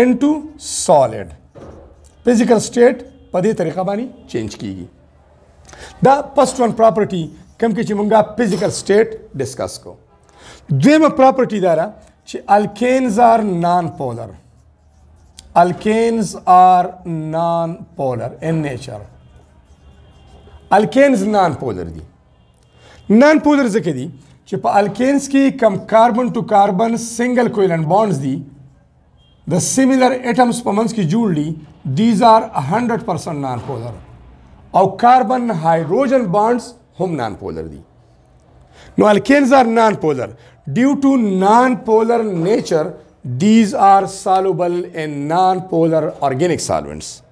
انټو سالډ فزیکل سټیټ په دې طریقه باندې چینج کیږي دا فرست ون پراپرټي کوم کې چې مونږه فزیکل سټیټ ډیسکس کو دویمه پراپرټي دا را چې الکینز آر نان پولر الکینز آر نان پولر ان نیچر الکینز نان پولر دي نن په درځ کې دي چې په الکینز کې کم کاربن ټو کاربن سنگل کویلنت بانډز دي د سیمیلر اټمز په منځ کې جوړ دي دیز آر 100% نان پولر او کاربن هایدروجن بانډز هم نان پولر دي نو الکینز آر نان پولر ډیو ټو نان پولر نیچر دیز آر سالوبل ان نان پولر ارګینک سالوینټس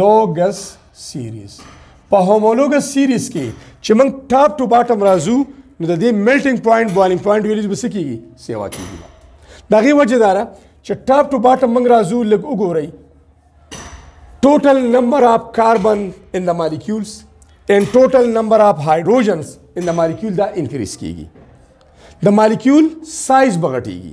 لوګس سیریز په هومولوګس سیریز کې چې موږ ټاپ ټو باټم راځو نو د دې میلټینګ پوینټ بوایلینګ پوینټ ویلیج به څه کېږي سیوا کېږي د هغې وجه دا ده چې ټاپ ټو باټم موږ راځو لږ وګورئ ټوټل نمبر آف کاربن ان د مالیکیولس اینډ ټوټل نمبر آف هایډروجنس ان د مالیکیول دا انکریز کېږي د مالیکیول سایز بغټېږي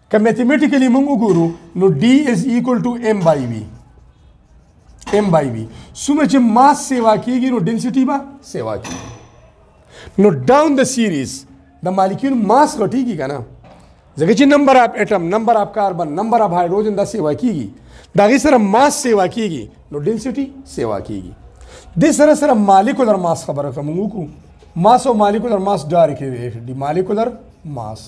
که میتھمیټیکلی موږ وګورو نو D is equal to m by v m by v څومره چې ماس سیوا کیږي نو ډینسټي به سیوا کیږي نو ډاون د سیریز د مالیکول ماس غټیږي کنه ځکه چې نمبر اف اټم نمبر اف کاربن نمبر اف هایدروجن دا سیوا کیږي دا غي سره ماس سیوا کیږي نو ډینسټي سیوا کیږي د سره سره مالیکولر ماس خبره کوم کو ماس او مالیکولر ماس ډایرکټ دی مالیکولر ماس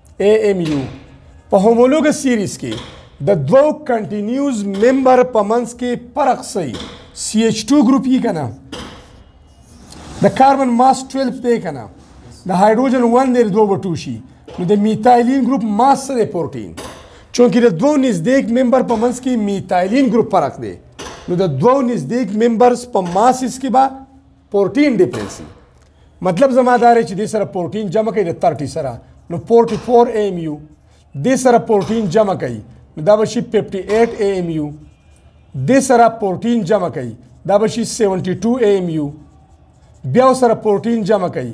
اے ایم یو په هومولوګس سیریز کې د دوو کنټینیوز ممبر په منځ کې فرق صحیح سی ایچ ټو ګروپ یې کنه د کاربن ماس 12 دی کنه د هایدروجن 1 دی دوه بټو شي نو د میتایلین ګروپ ماس سره 14 چونکی د دوه نزدېک ممبر په منځ کې میتایلین ګروپ فرق دی نو د دوه نزدېک ممبرز په ماسز کې به پورټین ډیفنسي مطلب زما دا دی چې د سره پورټین جمع کوي د 30 سره نو 44 ایم یو د سره پورټین جمع کوي دا به شي 58 ایم یو د سره پورټین جمع کوي دا به شي 72 ایم یو بیا سره پورټین جمع کوي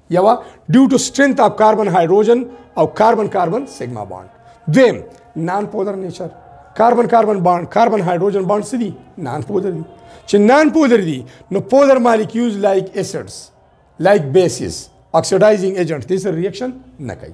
یو ډیو ټو سټرینث اف کاربن هایدروجن او کاربن کاربن سیګما بانډ دویم نان پودر نیچر کاربن کاربن بانډ کاربن هایدروجن بانډ څه دي نان پودر دي چې نان پودر دي نو پودر مالیکیولز لایک اسیډز لایک بیسز اکسیډایزینګ ایجنټ دې سره ریاکشن نه کوي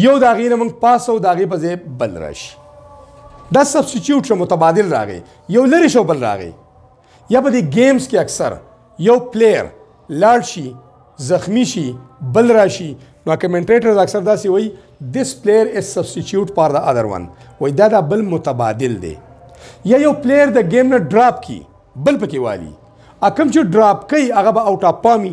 یو دا غینه موږ پاس او دا غي په ځای بل راشي دا سبسټیټیوټ شو متبادل راغی یو لری شو بل راغی یا په دې گیمز کې اکثر یو پلیئر لاړ شي زخمی شي بل راشي نو کمنټریټرز اکثر داسې وایي دیس پلیئر از سبسټیټیوټ فار د اذر ون وایي دا دا بل متبادل دی یا یو پلیئر د گیم نه ډراپ کی بل پکې والی اکم چې ډراپ کوي هغه به اوټ اپ پامي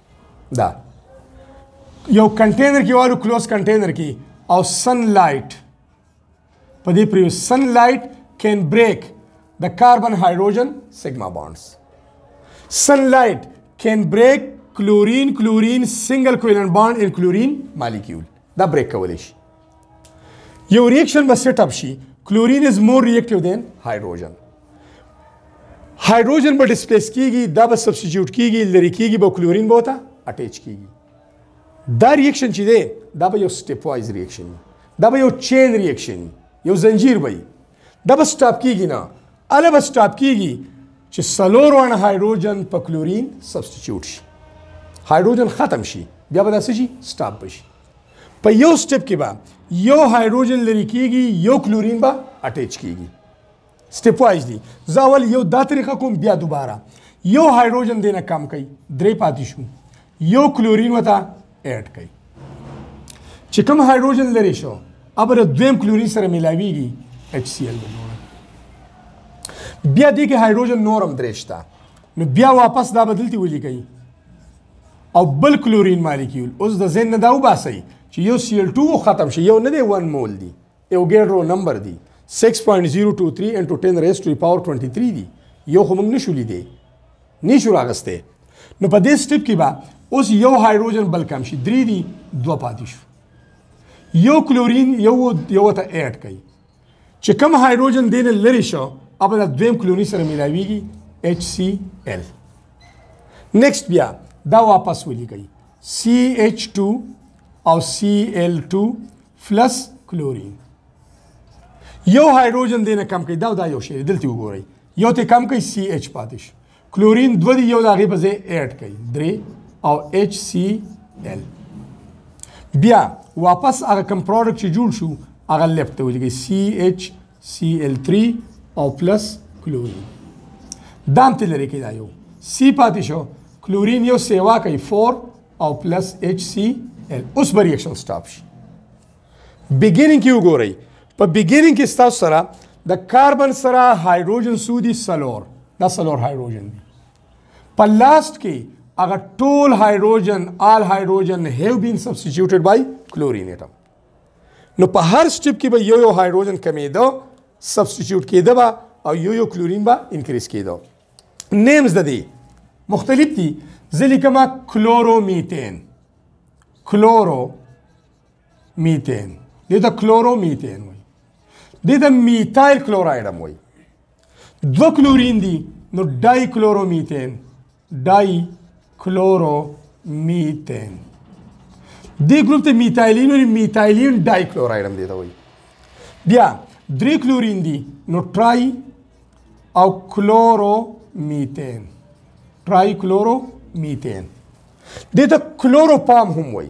دا یو کنټینر کې والو کلوز کنټینر کې او سن لایټ په دې پریو سن لایټ کین بریک د کاربن هایدروجن سیګما بانډز سن لایټ کین بریک کلورین کلورین سنگل کویلنټ بانډ ان کلورین مالیکیول دا بریک کولی شي یو ریاکشن به سیټ اپ شي کلورین از مور ریاکټیو دین هایدروجن هایدروجن به ډیسپلیس کیږي دا به سبسټیټیوټ کیږي لری کیږي به کلورین به ته اٹیچ کیږي دا ریاکشن چې دی دا به یو سټیپ وایز ریاکشن دا به یو چین ریاکشن یو زنجیر وي دا به سټاپ کیږي نه اله به سټاپ کیږي چې سلور وان هایدروجن په کلورین سبسټیټیوټ شي هایدروجن ختم شي بیا به داسې شي سټاپ بشي په یو سټپ کې به یو هایدروجن لري کیږي یو کلورین به اټیچ کیږي سټپ وایز دي زه اول یو دا طریقه کوم بیا دوباره یو هایدروجن دینه کم کوي درې پاتې شو یو کلورین وته اډ کوي چې کوم هایدروجن لري شو ابره دویم کلورین سره ملاویږي HCl بیا دې کې هایدروجن نورم درېشته نو بیا واپس دا بدلتي ولي کوي او بل کلورین مالیکول اوس د ذهن دا وباسي چې یو Cl2 ختم شي یو نه دی 1 مول دی یو ګیډرو نمبر دی 6.023 انټو 10 ریس ټو پاور 23 دی یو خو موږ نشو لیدې نشو راغسته نو په دې سټپ کې به اوس یو هایدروجن بل کم شي درې دی دوه پاتې شو یو کلورین یو یو ته اډ کړي چې کوم هایدروجن دینه لري شو او بل دویم کلونی سره ملاویږي HCl نیکست بیا دا واپس ولیکي CH2 او Cl2 پلس کلورین یو هایدروجن دینه کم کوي دا دا یو شی دلته وګورئ یو ته کم کوي CH پاتې شي کلورین دو دی یو داغی پزی ایڈ کئی دری او ایچ سی ایل بیا واپس هغه کم پروډکټ چې جوړ شو هغه لیفت ته ولګي سی ایچ سی ایل 3 او پلس کلورین دام ته لري کې دا یو سی پاتې شو کلورین یو سیوا کوي 4 او پلس ایچ سی ایل اوس به ریاکشن سټاپ شي بیګینینګ کې وګورئ په بیګینینګ کې تاسو سره د کاربن سره هایدروجن سودی سلور دا سلور هایدروجن دی په لاست کې هغه ټول هایدروجن آل هایدروجن هیو بین سبسټیټیوټډ بای کلورین اټم نو په هر سټپ کې به یو یو هایدروجن کمیدو سبسټیټیوټ کیده با او یو یو کلورین به انکریز کیدو نیمز د دې مختلف دي ځلې کما کلورومیتین کلورو میتین دې ته کلورو میتین وایي دې ته میتایل کلوراید هم وایي دوه کلورین دي نو ډای کلورو میتین ډای کلورو میتین دې ګروپ ته میتایلین وایي میتایلین ډای کلوراید هم دې ته وایي بیا درې کلورین دي نو ټرای او کلورو میتین ټرای کلورو میتین دې ته کلورو پام هم وایي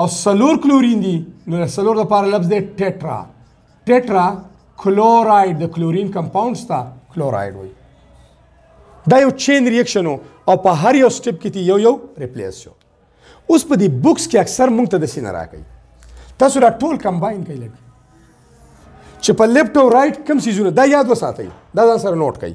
او سلور کلورین دی نو د سلور لپاره لفظ دی ټیټرا ټیټرا کلوراید د کلورین کمپاوند ستا کلوراید وایي دا یو چین ریاکشن او په هر یو سټپ کې یو یو ریپلیس شو اوس په دې بوکس کې اکثر مونږ ته د سینه راکړي تاسو را ټول کمباین کوي لګي چې په لیفټ او رائټ کم سیزونه دا یاد وساتئ دا ځان سره نوٹ کړئ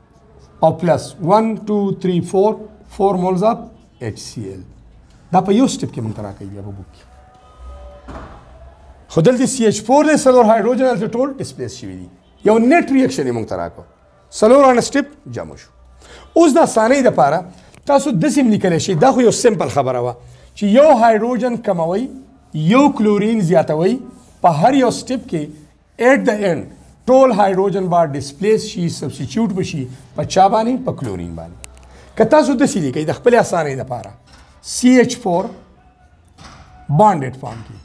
او پلس 1 2 3 4 4 مولز اپ اچ سی ال دا په یو سټپ کې مونږ ته راکوي هغه بوک خو دلته سی ایچ 4 دی سلور هایدروجن هلته ټول ډسپلیس شوي دي یو نیټ ریاکشن یې مونږ ته راکړو سلور ان سټپ جمع شو اوس د اسانۍ دپاره تاسو داسې هم لیکلی شئ دا خو یو سمپل خبره وه چې یو هایدروجن کموي یو کلورین زیاتوي په هر یو سټپ کې ایټ د اینډ ټول هایدروجن با ډیسپلیس شي سبسټیټیوټ بشي په چا باندې په کلورین باندې که تاسو د سې لیکئ د خپل اسانۍ لپاره سی ایچ 4 بانډډ فارم کې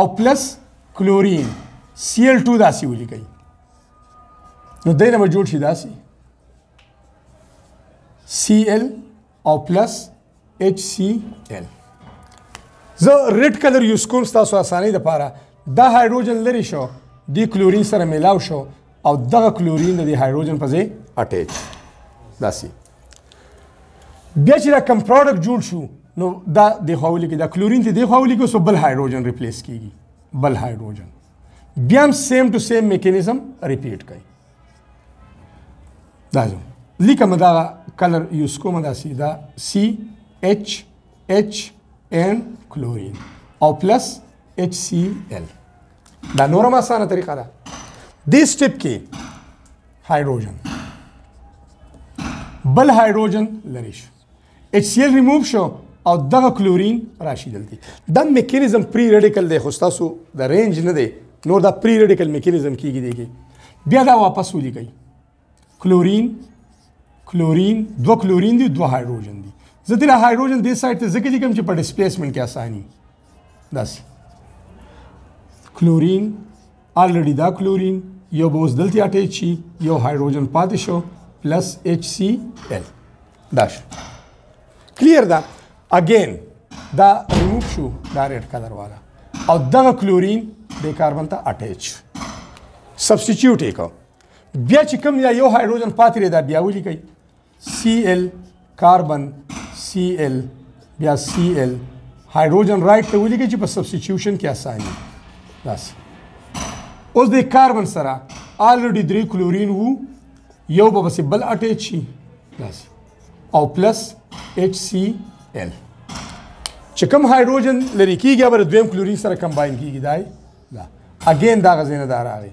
او پلس کلورین سی ایل 2 داسې ولیکئ نو دینه به جوړ شي داسې سی ایل او پلس اچ سی ال زه ریډ کلر یوز کوم تاسو اسانۍ لپاره دا هایدروجن لري شو د کلورین سره ملاو شو او دغه کلورین د هایدروجن په ځای اټیچ داسي بیا چې دا کم پروډکټ جوړ شو نو دا د خولي کې دا کلورین ته د خولي کې سو بل هایدروجن ریپلیس کیږي بل هایدروجن بیا هم سیم ټو سیم میکانیزم ریپیټ کوي دا زم لیکم دا کلر یوز کوم دا سی دا سی ایچ ایچ ان کلورین او پلس ایچ سی ال دا نور ما سره طریقه ده دې سټپ کې هایدروجن بل هایدروجن لري شو اچ سی ال ریموو شو او دغه کلورین راشي دلته دا میکانیزم پری ریډیکل دی خو تاسو د رینج نه دی نور دا پری ریډیکل میکانیزم کیږي دی کې بیا دا واپس ولیکي کلورین کلورین دو کلورین دی دو هایدروجن دی زه دلته هایدروجن دې سایډ ته ځکه لیکم چې په ډیسپلیسمنت کې اساني داسې کلورین الریډي دا کلورین یو به اوس دلته اټیچ شي یو هایدروجن پاتې شو پلس ایچ سی ال دا شو کلیر دا اگین دا ریموو شو دا ریډ کلر والا او دغه کلورین د کاربن ته اټیچ سبسټیټیوټ یې کو بیا چې کوم یا یو هایدروجن پاتې دا بیا ولیکئ Cl کاربن Cl بیا Cl هایدروجن رائټ ته ویل کېږي چې په سبسټیټیوشن کې اساني بس اوس د کاربن سره الریډي درې کلورین وو یو به بس بل اټیچ شي بس او پلس HCl چې کوم هایدروجن لري کیږي به دویم کلورین سره کمباین کیږي دای دا اگین دا غزینه دار راغی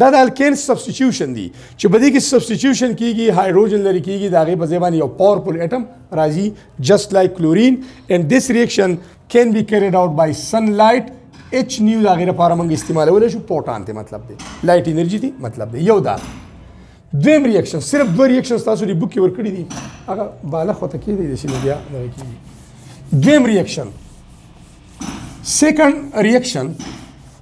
دا د الکین سبسټیټیوشن دی چې په دې کې سبسټیټیوشن کیږي هایدروجن لري کیږي دا غي په ځای باندې یو پاورفل اټم راځي جست لایک کلورین اند دیس ریاکشن کین بی کیریډ اوټ بای سن لایټ اچ نیو دا غي لپاره موږ استعمالول شو پوټان ته مطلب دی لایټ انرژي دی مطلب دی یو دا دویم ریاکشن صرف دوه ریاکشن تاسو لري بوکي ورکړي دي هغه بالا خو ته کیږي چې بیا دا کیږي دویم ریاکشن سیکنډ ریاکشن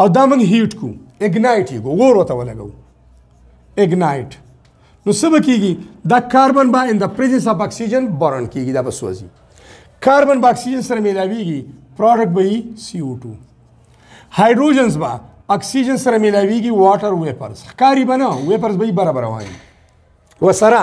او دا موږ هیټ کو اګنایټ یې کو ور وته ولګو اګنایټ نو څه به کېږي دا کاربن به ان د پریزنس اف اکسیجن برن کېږي دا به سوځي کاربن به اکسیجن سره میلاویږي پروډکټ به یي سی او ټو هایډروجنز به اکسیجن سره میلاویږي واټر ویپرز ښکاری به نه ویپرز به یي برابر وایي وسره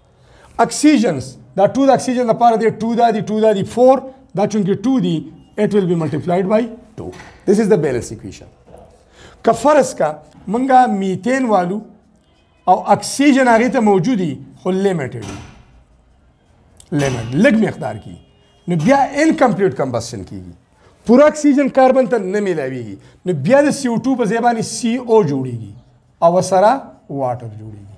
اکسیجنز دا 2 د اکسیجن لپاره دی 2 دا دی 2 دا دی 4 دا چونکی 2 دی it will be multiplied by 2 this is the balance equation که فرض کا منګه میتین والو او اکسیجن هغه ته موجودی خو لیمیټډ لیمیټ لګ مقدار کی نو بیا انکمپلیټ کمبشن کیږي پورا اکسیجن کاربن ته نه ملاویږي نو بیا د CO2 په ځای باندې CO جوړیږي او سره واټر جوړیږي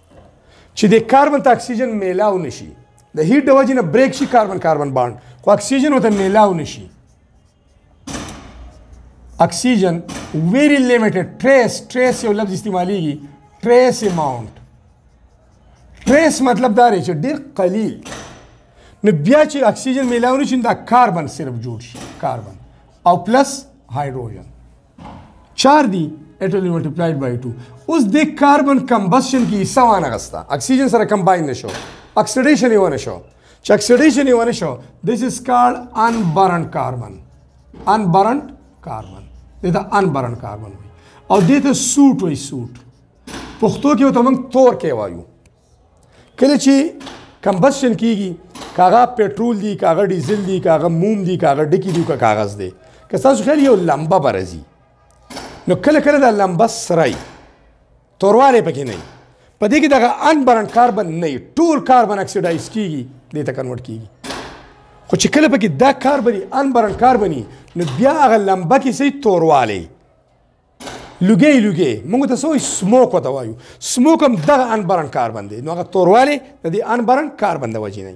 چې د کاربن ته اکسیجن میلاو نشي د هیټ د وجې نه بریک شي کاربن کاربن بانډ خو اکسیجن ورته میلاو نشي اکسیجن ویری لیمیټډ ټریس ټریس یو لفظ استعمالیږي ټریس اماونټ ټریس مطلب دا دی چې ډیر قلیل نو بیا چې اکسیجن میلاو نشي دا کاربن صرف جوړ شي کاربن او پلس هایدروجن 4 دی اټومي ملټیپلایډ بای 2 اوس د کاربن کمبشن کې حصہ وانه غستا اکسیجن سره کمباین نشو اکسیډیشن یې ونه شو چې اکسیډیشن یې ونه شو دیس از کارډ ان برن کاربن ان برن کاربن دې ته ان برن کاربن وایي او دې ته سوټ وایي سوټ پښتو کې ته موږ تور کې وایو کله چې کمبشن کیږي کاغه پټرول دی کاغه ډیزل دی کاغه موم دی کاغه ډکی دی کا کاغذ دی که تاسو خل یو لمبه برزي نو کله کله دا لمبه سرای تورواله پکې نه په دې کې دغه ان برن کاربن نه ټول کاربن اکسیډایز کیږي دې ته کنورټ کیږي خو چې کله پکې دا کاربني ان برن کاربني نو بیا هغه لمبه کې سي تورواله لوګي لوګي موږ ته سوې سموک وته وایو سموک هم دغه انبرن کاربن دی نو هغه تورواله د دې انبرن کاربن د وجې نه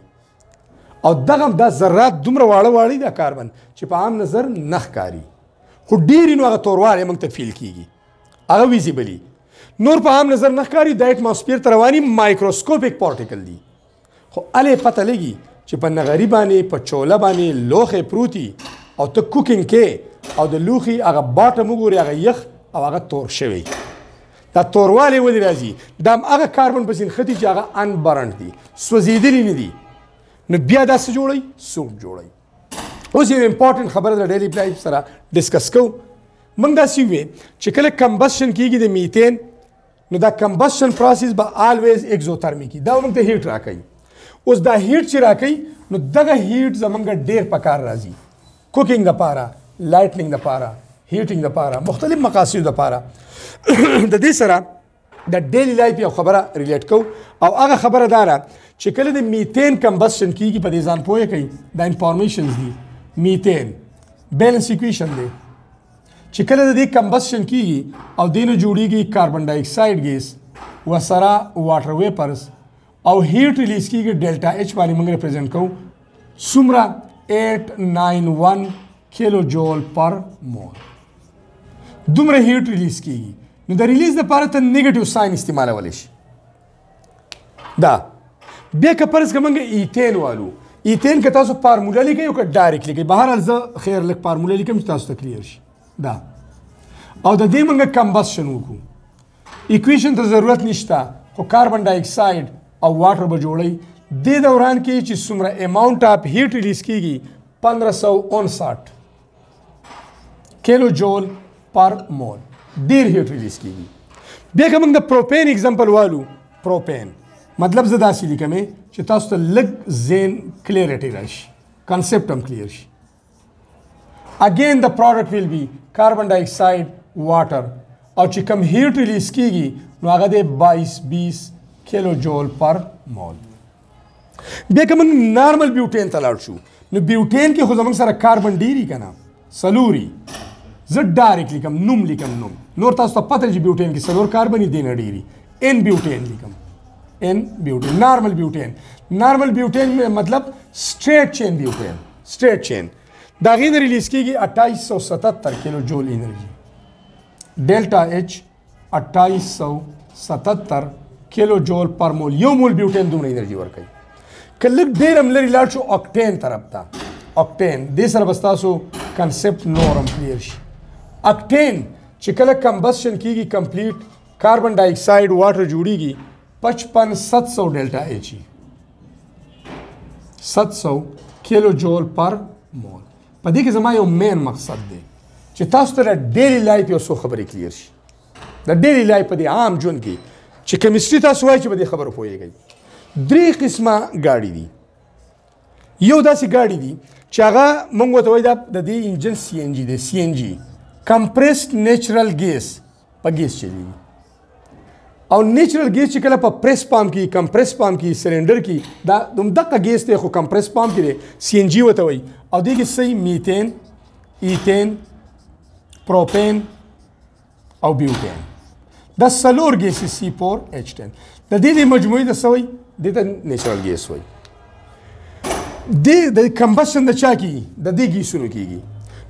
او دغه د ذرات دومره واړه واړه د کاربن چې په عام نظر نخ کاری خو ډیر نو هغه تورواله موږ ته فیل کیږي هغه ویزیبلی نور په عام نظر نخ کاری د اټماسفیر تر رواني مایکروسکوپیک پارټیکل دی خو الی پته لګي چې په نغری باندې په چوله باندې لوخه پروتي او ته کوکینګ کې او د لوخي هغه باټم وګوري هغه یخ او هغه تور شوی دا توروالی ولې راځي دا هغه کاربن پسې نښتي چې هغه ان برنډ دي سوځېدلي نه دي نو بیا دا څه جوړوي سوپ جوړوي اوس یو امپورټنټ خبره د ډیلی پلای سره ډسکس کوو موږ داسې وې چې کله کمبشن کیږي د میتین نو دا کمبشن پروسس به الویز اگزوترمیک دا موږ ته هیټ راکړي اوس دا هیټ چې راکړي نو دغه هیټ زمونږ ډیر پکار راځي کوکینګ لپاره لایټنینګ لپاره هیټینګ لپاره مختلف مقاصد لپاره د دې سره د ډیلی لایف یو خبره ریلیټ کو او هغه خبره داره چې کله د میتین کمبشن کیږي په دې ځان پوهه کوي دا انفارمیشنز دي میتین بیلنس ایکویشن دی چې کله د دې کمبسشن کیږي او دینه جوړیږي کاربن ډای اکساید ګیس وسره واټر ویپرز او هیټ ریلیز کیږي ډیلټا ایچ باندې موږ ریپرزینټ کوو سمرا 891 کیلو جول پر مول دومره هیټ ریلیز کیږي نو د ریلیز لپاره ته نیگیټیو ساين استعمالول شي دا بیا که پرس کومګه ایتین والو ایتین که تاسو فارموله لیکي او که ډایرکټ لیکي بهر حال زه خیر لک فارموله لیکم چې تاسو ته کلیئر شي دا او د دې موږ کمبشن وکړو ایکویشن ته ضرورت نشته خو کاربن ډای اکساید او واټر به جوړي د دوران کې چې څومره اماونټ اپ هیټ ریلیز کیږي 1559 کیلو جول پر مول ډیر هیټ ریلیز کیږي بیا که موږ د پروپین اگزامپل والو پروپین مطلب زه داسې لیکم چې تاسو ته لږ زین کلیئرټي راشي کنسپټ هم کلیئر شي اگین د پروډکټ ویل بی کاربن ډای اکساید واټر او چې کم هیټ ریلیز کیږي نو هغه د 22 20 کیلو جول پر مول بیا که موږ نارمل بیوټین ته لاړ شو نو بیوټین کې خو زموږ سره کاربن ډیری کنه سلوري زه ډایرک لیکم نوم لیکم نوم نور تاسو ته پته چې بیوټین کې سلور کاربن دي نه ډیری ان بیوټین لیکم ان بیوټین نارمل بیوټین نارمل بیوټین مطلب سټریټ چین بیوټین سټریټ چین دا غي ریلیز کیږي 2877 کیلو جول انرژي ډیلټا ایچ 2877 کیلو جول پر مول یو مول بیوټین دومره انرژي ورکوي که لږ ډېر هم لرې لاړ شو اکټین طرف ته اکټین دې سره به ستاسو کنسپټ نور هم کلیر شي اکټین چې کله کمبسشن کیږي کمپلیټ کاربن ډای اکساید واټر جوړیږي 55700 ډیلټا ایچ 700 کیلو جول پر مول په دې کې زما یو مین مقصد دی چې تاسو ته د ډیلی لایف یو څو خبرې کلیر شي د ډیلی لایف په دې عام ژوند کې چې کیمستري تاسو وایي چې په دې خبرو پوهېږئ درې قسمه ګاډي دي یو داسې ګاډي دي چې هغه موږ ورته وایي د دې انجن سی ان جي دی سی ان جي کمپریسډ نیچرل ګیس په ګیس چلیږي او نیچرل ګیس چې کله په پریس پام کې کمپریس پام کې سلندر کې دا دوم دغه ګیس ته خو کمپریس پام کې دی سی ان جی وته وي او دې کې سي میتین ایتین پروپین او بیوټین دا سلور ګیس سی 4 ایچ 10 د دې مجموعي د سوي د نیچرل ګیس وي دې د کمبشن د چا کیږي د دې ګیسونو کیږي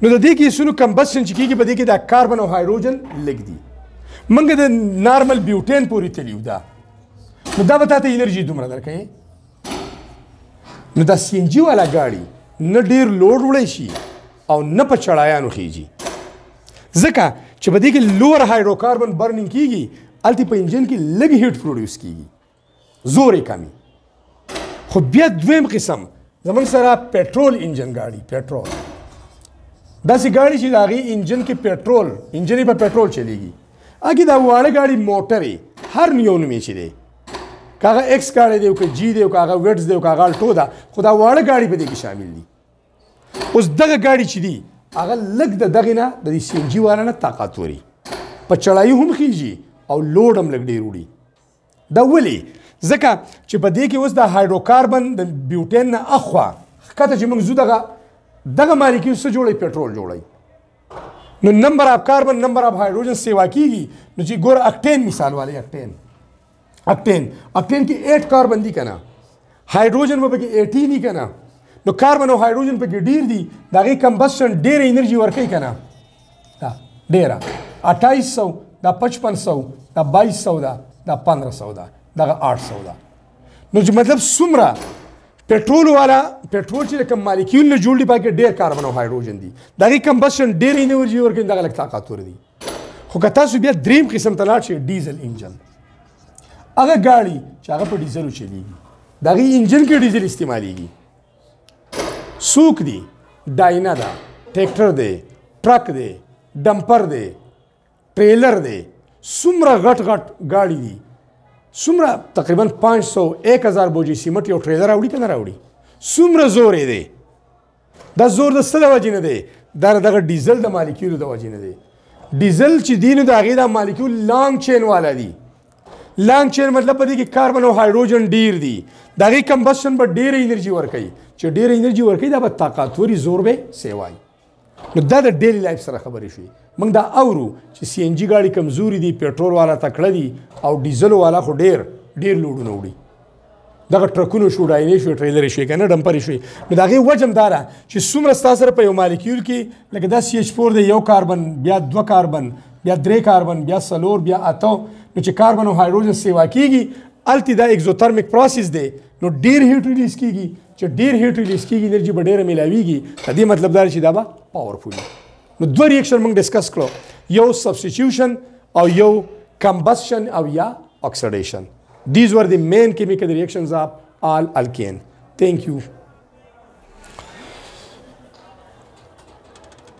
نو د دې ګیسونو کمبشن چې کیږي په دې کې دا کاربن او هایدروجن لګ دي موږ د نارمل بیوټین پورې تلیو دا نو دا به تاسو انرژي دومره درکې نو دا سی ان جی والا ګاډي نه ډیر لوډ وړي شي او نه په چړایانو خيږي ځکه چې په دې کې لوور هایدروکاربن برنینګ کیږي الته په انجن کې لګ هیټ پروډوس کیږي زورې کمی خو بیا دویم قسم زمونږ سره پټرول انجن ګاډي پټرول داسې ګاډي چې د هغې انجن کې پټرول انجن یې په پټرول چلیږي هغې دا واړه ګاډي موټرې هر یو نوم یې چې دی که هغه ایکس ګاډی دی او که جي دی او که هغه ویټس دی او که هغه الټو ده خو دا واړه ګاډي په دې کې شامل دي اوس دغه ګاډي چې دي هغه لږ د دغې نه د دې سي ان جي والا نه طاقت وري په چړایي هم خیږي او لوډ هم لږ ډېر وړي دا ولې؟ ځکه چې په دې کې اوس د هایدروکاربن د بیوټین نه اخوا ښکته چې موږ ځو دغه دغه مالیکیول څه جوړوي پټرول جوړوي نو نمبر اف کاربن نمبر اف هایدروجن سیوا کیږي نو چې ګور اکټین مثال والے اکټین اکټین اکټین کې 8 کاربن دي کنه هایدروجن به پکې 18 نه کنه نو کاربن او هایدروجن پکې ډیر دي دا غي کمبشن ډیر انرژي ورکړي کنه دا ډیره 2800 دا 5500 دا 2200 دا دا 1500 دا دا 800 دا نو چې مطلب سمره پټرول والا پټرول چې کوم مالیکول نه جوړ دی پکې ډیر کاربن او هایدروجن دي دا غي کمبشن ډیر انرژي ورکړي دا غلط طاقت ور دي خو که تاسو بیا دریم قسم ته لاړ شئ ډیزل انجن هغه ګاړي چې هغه په ډیزل چلیږي د هغې انجن کې ډیزل استعمالیږي څوک دي ډاینه ده ټریکټر دی ټرک دی ډمپر دی ټریلر دی څومره غټ غټ ګاړي دي څومره تقریبا 500 1000 بوجي سیمټ یو ټریلر راوړي کنه راوړي څومره زورې دی دا زور د څه د وجې نه دی دا دغه ډیزل د مالیکیولو د وجې نه دی ډیزل چې دی نو د هغې دا مالیکیول لانګ چین والا دي لانګ چین مطلب په دې کې کاربن او هایدروجن ډیر دي د هغې کمبسشن به ډېره انرژي ورکوي چې ډېره انرژي ورکوي دا به طاقتوري زور به سیوایي نو دا د ډیلی لایف سره خبرې شوې موږ دا اورو چې سی ان جی ګاډي کمزوري دي پېټرول والا تکړه دي او ډیزل والا خو ډېر ډېر لوډونه وړي دغه ټرکونو شو ډاینې شو ټریلر شي کنه ډمپر شي نو دغه وجم دارا چې څومره ستاسو سره په یو مالیکیول کې لکه دا سی ایچ 4 دی یو کاربن بیا دوه کاربن بیا درې کاربن بیا سلور بیا اته نو چې کاربن او هایدروجن سیوا کیږي التی دا ایکزوترمیک پروسس دی نو ډیر هیټ ریلیز کیږي چې ډیر هیټ ریلیز کیږي انرژي به ډیره ملاویږي د دې مطلب دا چې دا به پاورفول نو دوه ریاکشن موږ ډیسکس کړو یو سبسټیټیوشن او یو کمبسشن او یا اکسیډیشن These were the main chemical reactions of all alkane. Thank you.